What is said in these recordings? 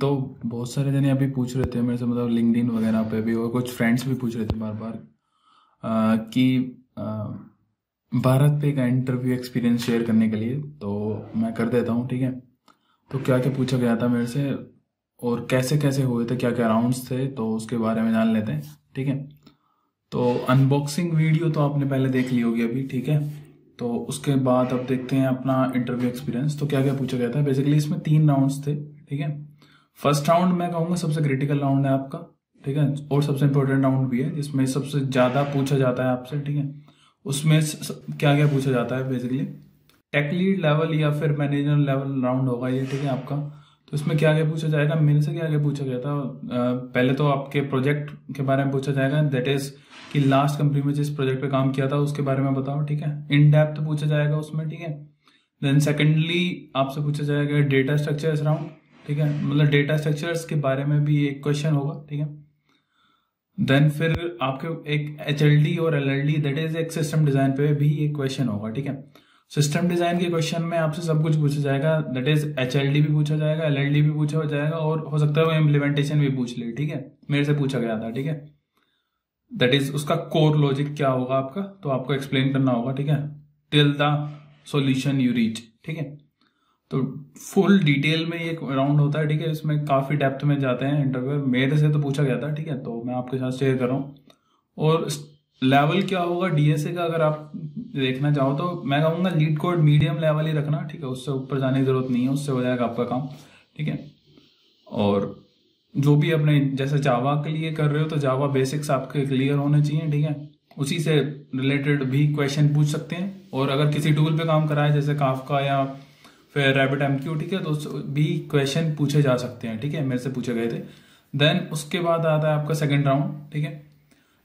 तो बहुत सारे जने अभी पूछ रहे थे मेरे से मतलब लिंक्डइन वगैरह पे भी, और कुछ फ्रेंड्स भी पूछ रहे थे बार बार कि भारत पे का इंटरव्यू एक्सपीरियंस शेयर करने के लिए तो मैं कर देता हूँ, ठीक है? तो क्या क्या पूछा गया था मेरे से, और कैसे कैसे हुए थे क्या क्या राउंड्स थे तो उसके बारे में जान लेते हैं, ठीक है? तो अनबॉक्सिंग वीडियो तो आपने पहले देख ली होगी अभी, ठीक है? तो उसके बाद अब देखते हैं अपना इंटरव्यू एक्सपीरियंस तो क्या क्या पूछा गया था? बेसिकली इसमें तीन राउंड्स थे। ठीक है? फ़र्स्ट राउंड मैं कहूँगा सबसे क्रिटिकल राउंड है आपका, ठीक है? और सबसे इंपॉर्टेंट राउंड भी है, जिसमें सबसे ज़्यादा पूछा जाता है आपसे, ठीक है? उसमें क्या क्या पूछा जाता है बेसिकली टेक लीड लेवल या फिर मैनेजर लेवल राउंड होगा ये, ठीक है आपका? तो इसमें क्या क्या पूछा जाएगा? मेरे से क्या क्या पूछा गया था? पहले तो आपके प्रोजेक्ट के बारे में पूछा जाएगा दैट इज़ कि लास्ट कंपनी में जिस प्रोजेक्ट पे काम किया था, उसके बारे में बताओ, ठीक है? इन डेप्थ पूछा जाएगा उसमें, ठीक है? देन सेकेंडली आपसे पूछा जाएगा डेटा स्ट्रक्चर राउंड ठीक है? मतलब डेटा स्ट्रक्चर्स के बारे में भी एक क्वेश्चन होगा, ठीक है? देन फिर आपके एक एचएलडी और L L D that is एक सिस्टम डिज़ाइन पे भी एक क्वेश्चन होगा, ठीक है? सिस्टम डिज़ाइन के क्वेश्चन में आपसे सब कुछ पूछा जाएगा दैट इज़ एच भी पूछा जाएगा एलएलडी भी पूछा जाएगा और हो सकता है वो इम्प्लीमेंटेशन भी पूछ ले, ठीक है? मेरे से पूछा गया था, ठीक है? दैट इज़ उसका कोर लॉजिक क्या होगा आपका? तो आपको एक्सप्लेन करना होगा, ठीक है? Till the solution you reach ठीक है? तो फुल डिटेल में एक राउंड होता है, ठीक है? इसमें काफ़ी डेप्थ में जाते हैं इंटरव्यू मेरे से तो पूछा गया था, ठीक है? तो मैं आपके साथ शेयर कर रहा हूँ। और लेवल क्या होगा? डीएसए का अगर आप देखना चाहो तो मैं कहूँगा लीड कोड मीडियम लेवल ही रखना, ठीक है? उससे ऊपर जाने की ज़रूरत नहीं है, उससे हो जाएगा आपका काम, ठीक है? और जो भी अपने, जैसे जावा के लिए कर रहे हो तो जावा बेसिक्स आपके क्लियर होने चाहिए, ठीक है? उसी से रिलेटेड भी क्वेश्चन पूछ सकते हैं। और अगर किसी टूल पे काम कराए जैसे काफका या फिर रैबिट एम क्यू ठीक है तो भी क्वेश्चन पूछे जा सकते हैं, ठीक है? मेरे से पूछे गए थे। देन उसके बाद आता है आपका सेकेंड राउंड ठीक है?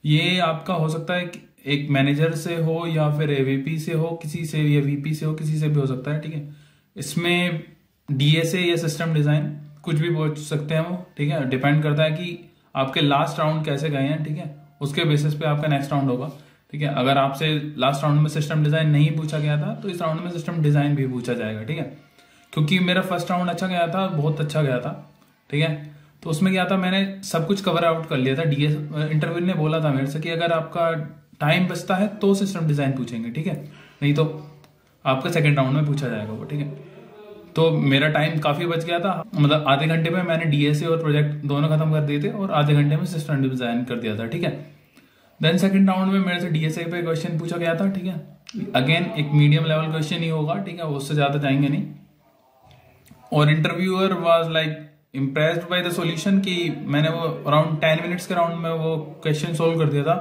ये आपका हो सकता है एक मैनेजर से हो या फिर एवीपी से हो, किसी से या वीपी से हो, किसी से भी हो सकता है, ठीक है? इसमें डीएसए या सिस्टम डिज़ाइन कुछ भी पूछ सकते हैं वो, ठीक है? डिपेंड करता है कि आपके लास्ट राउंड कैसे गए हैं, ठीक है? उसके बेसिस पे आपका नेक्स्ट राउंड होगा। ठीक है? अगर आपसे लास्ट राउंड में सिस्टम डिज़ाइन नहीं पूछा गया था तो इस राउंड में सिस्टम डिज़ाइन भी पूछा जाएगा, ठीक है? क्योंकि मेरा फ़र्स्ट राउंड अच्छा गया था, बहुत अच्छा गया था, ठीक है? तो उसमें क्या था, मैंने सब कुछ कवर आउट कर लिया था। डीएस इंटरव्यू ने बोला था मेरे से कि अगर आपका टाइम बचता है तो सिस्टम डिज़ाइन पूछेंगे, ठीक है? नहीं तो आपका सेकेंड राउंड में पूछा जाएगा वो, ठीक है? तो मेरा टाइम काफ़ी बच गया था। मतलब आधे घंटे में मैंने डीएसए और प्रोजेक्ट दोनों खत्म कर दिए थे और आधे घंटे में सिस्टम डिज़ाइन कर दिया था, ठीक है? देन सेकंड राउंड में मेरे से डीएसए पे क्वेश्चन पूछा गया था, ठीक है? अगेन एक मीडियम लेवल क्वेश्चन ही होगा, ठीक है? उससे ज़्यादा जाएँगे नहीं। और interviewer was like impressed by the solution कि मैंने वो अराउंड टेन मिनट्स के राउंड में वो क्वेश्चन सोल्व कर दिया था।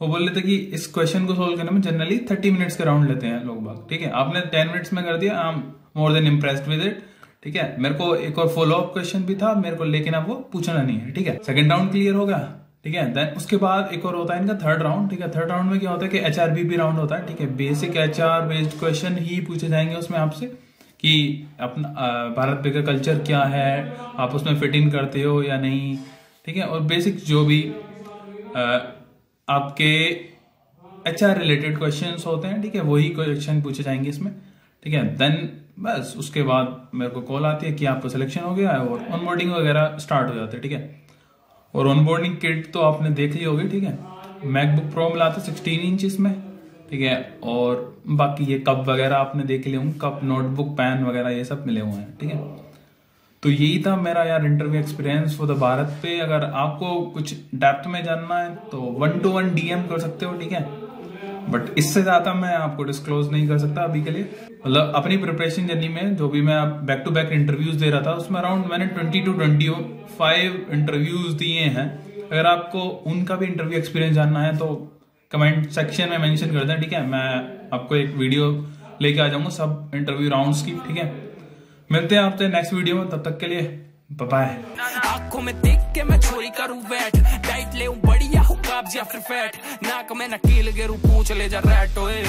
वो बोल रहे थे कि इस क्वेश्चन को सोल्व करने में जनरली थर्टी मिनट्स के राउंड लेते हैं लोग बाग, ठीक है? आपने टेन मिनट्स में कर दिया I am more than impressed with it ठीक है? मेरे को एक और फॉलो अप क्वेश्चन भी था, मेरे को लेकिन अब वो पूछना नहीं है, ठीक है? सेकंड राउंड क्लियर हो गया। ठीक है देन उसके बाद एक और होता है इनका थर्ड राउंड ठीक है थर्ड राउंड में क्या होता है कि एच राउंड होता है ठीक है बेसिक एचआर बेस्ड क्वेश्चन ही पूछे जाएँगे उसमें आपसे कि अपना भारत पे का कल्चर क्या है आप उसमें फिट इन करते हो या नहीं ठीक है और बेसिक जो भी आ, आपके एच आर रिलेटेड क्वेश्चन होते हैं ठीक है वही क्वेश्चन पूछे जाएँगे इसमें ठीक है देन बस उसके बाद मेरे को कॉल आती है कि आपका सिलेक्शन हो गया है और ऑनबोर्डिंग वगैरह स्टार्ट हो जाते हैं ठीक है। और ऑनबोर्डिंग किट तो आपने देख ली होगी, ठीक है? मैकबुक प्रो मिला था सिक्सटीन इंच इसमें ठीक है? और बाकी ये कप वगैरह आपने देख लिए होंगे कप नोटबुक पेन वगैरह ये सब मिले हुए हैं, ठीक है? तो यही था मेरा यार interview experience for the Bharat पे। अगर आपको कुछ डेप्थ में जानना है तो वन टू वन डीएम कर सकते हो, ठीक है? बट इससे ज़्यादा मैं आपको डिस्क्लोज नहीं कर सकता अभी के लिए। मतलब अपनी प्रिपरेशन जर्नी में जो भी मैं बैक टू बैक इंटरव्यूज़ दे रहा था, उसमें अराउंड मैंने twenty to twenty five interviews दिए हैं। अगर आपको उनका भी इंटरव्यू एक्सपीरियंस जानना है तो कमेंट सेक्शन में मेंशन कर दें, ठीक है? मैं आपको एक वीडियो लेके आ जाऊँगा सब इंटरव्यू राउंड्स की, ठीक है? मिलते हैं आपसे नेक्स्ट वीडियो में, तब तक के लिए बाय आँखों में देख के मैं चोरी करूँ बैठ डाइट ले हो काब्ज या फिर फैट नाक में नकील गेरू पूछ ले जा रैट ओए।